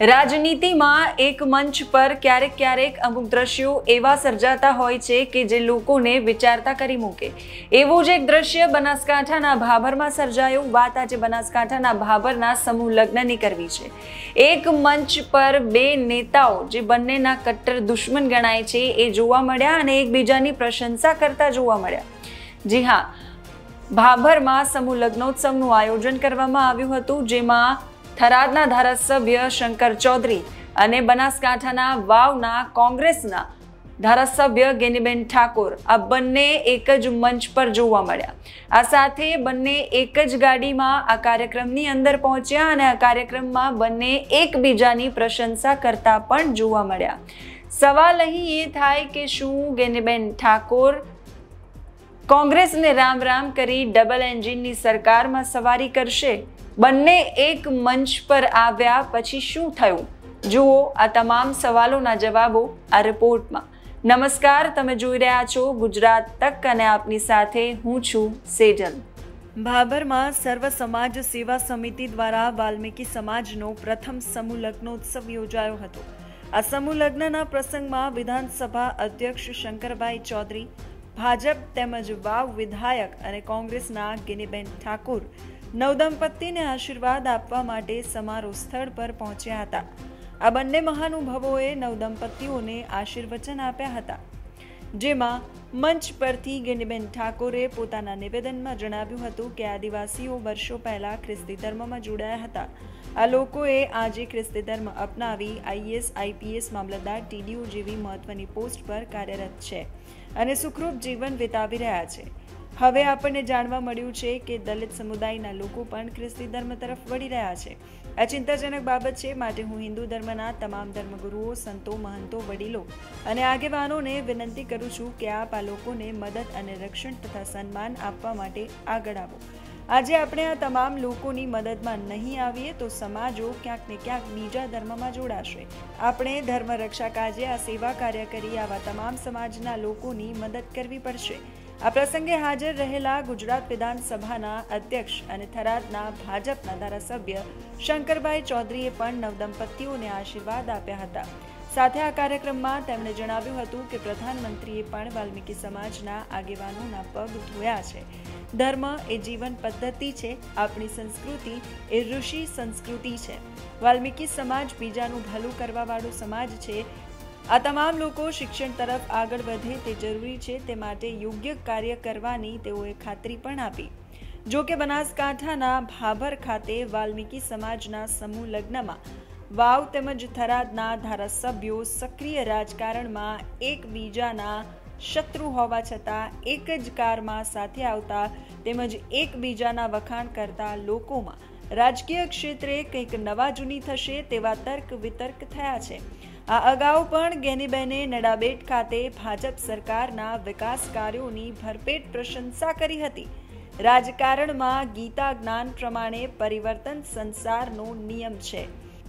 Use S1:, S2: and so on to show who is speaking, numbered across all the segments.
S1: રાજનીતિમાં એક મંચ પર ક્યારેક ક્યારેક અમુક દ્રશ્યો એવા સર્જાતા હોય છે કે જે લોકોને વિચારતા કરી મૂકે. એવું જ એક દ્રશ્ય બનાસકાંઠાના ભાભરમાં સર્જાયું. વાત આજે બનાસકાંઠાના ભાભરના સમૂહ લગ્નની કરવી છે. એક મંચ પર બે નેતાઓ, જે બંનેના કટ્ટર દુશ્મન ગણાય છે, એ જોવા મળ્યા અને એકબીજાની પ્રશંસા કરતા જોવા મળ્યા. જી હા, ભાભરમાં સમૂહ લગ્નોત્સવનું આયોજન કરવામાં આવ્યું હતું, જેમાં થરાદના ધારાસભ્ય શંકર ચૌધરી અને બનાસકાંઠાના વાવના કોંગ્રેસના ધારાસભ્ય ગેનીબેન ઠાકોર આ બંને એક જ મંચ પર જોવા મળ્યા. આ સાથે બંને એક જ ગાડીમાં આ કાર્યક્રમની અંદર પહોંચ્યા અને આ કાર્યક્રમમાં બંને એકબીજાની પ્રશંસા કરતા પણ જોવા મળ્યા. સવાલ અહીં એ થાય કે શું ગેનીબેન ઠાકોર કોંગ્રેસને રામ રામ કરી ડબલ એન્જિનની સરકારમાં સવારી કરશે. બંને એક મંચ પર આવ્યા પછી શું થયું? જુઓ આ તમામ સવાલોના જવાબો આ રિપોર્ટમાં. નમસ્કાર, તમે જોઈ રહ્યા છો ગુજરાત તક અને આપની સાથે હું છું સેજલ. ભાભરમાં સર્વ સમાજ સેવા સમિતિ દ્વારા વાલ્મીકી સમાજનો પ્રથમ સમૂહ લગ્નોત્સવ યોજાયો હતો. આ સમૂહ લગ્નના પ્રસંગમાં વિધાનસભા અધ્યક્ષ શંકરભાઈ ચૌધરી ભાજપ તેમજ વાવ વિધાયક અને કોંગ્રેસના ગિનીબેન ઠાકુર નવદંપતિને આશીર્વાદ આપવા માટે સમારોહ સ્થળ પર પહોંચ્યા હતા. આ બંને મહાનુભાવોએ નવદંપતિઓને આશીર્વચન આપ્યા હતા. જેમાં મંચ પરથી ગિનીબેન ઠાકોરે પોતાના નિવેદનમાં જણાવ્યું હતું કે આદિવાસીઓ વર્ષો પહેલા ખ્રિસ્તી ધર્મમાં જોડાયા હતા. આ લોકોએ આજે ખ્રિસ્તી ધર્મ અપનાવી આઈએસ, આઈપીએસ મામલતદાર ટીડીયુ જેવી મહત્વની પોસ્ટ પર કાર્યરત છે અને સુખરૂપ જીવન વિતાવી રહ્યા છે. હવે આપણને જાણવા મળ્યું છે કે દલિત સમુદાયના લોકો પણ ખ્રિસ્તી ધર્મ તરફ વળી રહ્યા છે. આ ચિંતાજનક બાબત છે, માટે હું હિન્દુ ધર્મના તમામ ધર્મગુરુઓ, સંતો, મહંતો, વડીલો અને આગેવાનોને વિનંતી કરું છું કે આપ આ લોકોને મદદ અને રક્ષણ તથા સન્માન આપવા માટે આગળ આવો. આજે આપણે આ તમામ લોકોની મદદમાં નહીં આવીએ તો સમાજો ક્યાંક ને ક્યાંક બીજા ધર્મમાં જોડાશે. આપણે ધર્મ રક્ષા કાજે આ સેવા કાર્ય કરી આવા તમામ સમાજના લોકોની મદદ કરવી પડશે. આ પ્રસંગે હાજર રહેલા ગુજરાત વિધાનસભાના અધ્યક્ષ અને થરાદના ભાજપના ધારાસભ્ય શંકરભાઈ ચૌધરીએ પણ નવદંપતીઓને આશીર્વાદ આપ્યા હતા. સાથે આ કાર્યક્રમમાં તેમણે જણાવ્યું હતું કે પ્રધાનમંત્રીએ પણ વાલ્મીકી સમાજના આગેવાનોના પગ ધોયા છે. ધર્મ એ જીવન પદ્ધતિ છે, આપણી સંસ્કૃતિ એ ઋષિ સંસ્કૃતિ છે. વાલ્મીકી સમાજ બીજાનું ભલું કરવાવાળો સમાજ છે. આ તમામ લોકો શિક્ષણ તરફ આગળ વધે તે જરૂરી છે, તે માટે યોગ્ય કાર્ય કરવાની તેઓએ ખાતરી પણ આપી. જો કે બનાસકાંઠાના ભાભર ખાતે વાલ્મીકી સમાજના સમૂહ લગ્નમાં વાવ તેમજ થરાદના ધારાસભ્યો સક્રિય રાજકારણમાં એકબીજાના શત્રુ હોવા છતાં એક જ કારમાં સાથે આવતા તેમજ એકબીજાના વખાણ કરતા લોકોમાં રાજકીય ક્ષેત્રે કંઈક નવા જૂની થશે તેવા તર્ક વિતર્ક થયા છે. આ અગાઉ પણ ગેનીબેને નડાબેટ ખાતે ભાજપ સરકારના વિકાસ કાર્યોની ભરપેટ પ્રશંસા કરી હતી. રાજકારણમાં ગીતા જ્ઞાન પ્રમાણે પરિવર્તન સંસારનો નિયમ છે.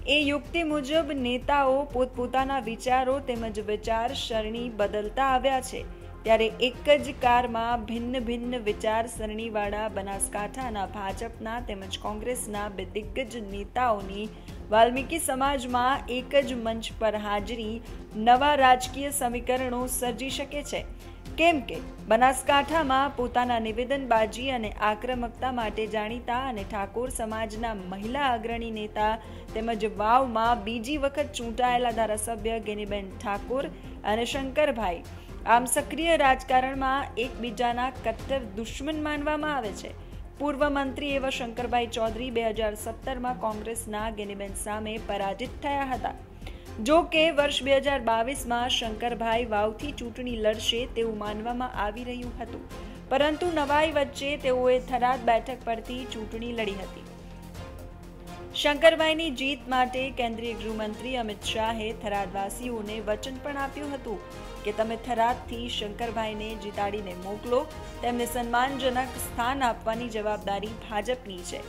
S1: એ યુક્તિ મુજબ નેતાઓ પોતપોતાના વિચારો તેમજ વિચાર સરણી બદલતા આવ્યા છે. ત્યારે એક જ કારમાં ભિન્ન ભિન્ન વિચારસરણીવાળા બનાસકાંઠાના ભાજપના તેમજ કોંગ્રેસના બે દિગ્ગજ નેતાઓની વાલ્મીકી સમાજમાં એક જ મંચ પર હાજરી નવા રાજકીય સમીકરણો સર્જી શકે છે. કેમ કે બનાસકાંઠામાં પોતાના નિવેદનબાજી અને આક્રમકતા માટે જાણીતા અને ઠાકોર સમાજના મહિલા અગ્રણી નેતા તેમજ વાવમાં બીજી વખત ચૂંટાયેલા ધારાસભ્ય ગેનીબેન ઠાકોર અને શંકરભાઈ. આમ સક્રિય રાજકારણમાં એકબીજાના કટ્ટર દુશ્મન માનવામાં આવે છે. પૂર્વ મંત્રી એવા શંકરભાઈ ચૌધરી બે હજાર સત્તરમાં કોંગ્રેસના ગેનીબેન સામે પરાજિત થયા હતા. જો કે વર્ષ બે હજાર બાવીસમાં શંકરભાઈ વાવથી ચૂંટણી લડશે તેવું માનવામાં આવી રહ્યું હતું. પરંતુ નવાઈ વચ્ચે તેઓએ થરાદ બેઠક પરથી ચૂંટણી લડી હતી. શંકરભાઈની જીત માટે કેન્દ્રીય ગૃહમંત્રી અમિત શાહે થરાદવાસીઓને વચન પણ આપ્યું હતું કે તમે થરાદથી શંકરભાઈને જીતાડીને મોકલો. તેમને સન્માનજનક સ્થાન આપવાની જવાબદારી ભાજપની છે.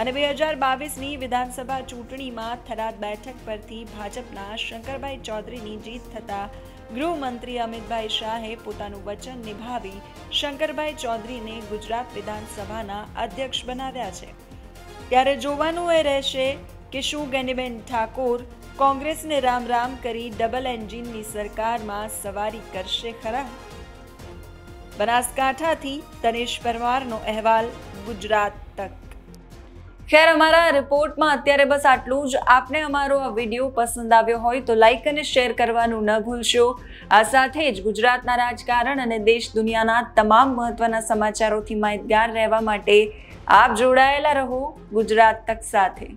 S1: અને બે હજાર બાવીસની વિધાનસભા ચૂંટણીમાં થરાદ બેઠક પરથી ભાજપના શંકરભાઈ ચૌધરીની જીત થતાં ગૃહમંત્રી અમિતભાઈ શાહે પોતાનું વચન નિભાવી શંકરભાઈ ચૌધરીને ગુજરાત વિધાનસભાના અધ્યક્ષ બનાવ્યા છે. ત્યારે જોવાનું એ રહેશે કે શું ગેનીબેન ઠાકોર કોંગ્રેસને રામ રામ કરી ડબલ એન્જિનની સરકારમાં સવારી કરશે ખરા? બનાસકાંઠાથી તનેશ પરમારનો અહેવાલ ગુજરાત તક. ખેર, અમારા રિપોર્ટમાં અત્યારે બસ આટલું જ. આપને અમારો આ વીડિયો પસંદ આવ્યો હોય તો લાઈક અને શેર કરવાનું ન ભૂલશો. આ સાથે જ ગુજરાતના રાજકારણ અને દેશ દુનિયાના તમામ મહત્વના સમાચારોથી માહિતગાર રહેવા માટે આપ જોડાયેલા રહો ગુજરાત તક સાથે.